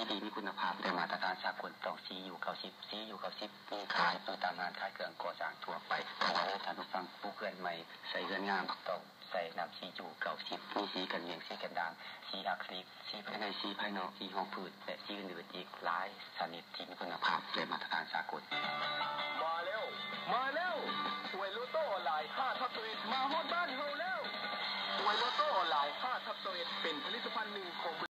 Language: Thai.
ซีดีมีคุณภาพได้มาตรฐานสากลต้องซีอยู่เก้าสิบซีอยู่เก้าสิบมีขายตัวตามงานขายเครื่องก่อสร้างทั่วไปขอให้ท่านผู้ฟังผู้เกินใหม่ใส่เงินงามต้องใส่น้ำซีจู่เก้าสิบมีสีกันเวียงสีกันดางสีอักลิกสีภายในสีภายนอกสีห้องพืชและสีอื่นๆอีกหลายชนิดที่มีคุณภาพได้มาตรฐานสากลมาเร็วมาเร็วหวยลูโต้หลายท่าทับ11มาฮอดบ้านเฮ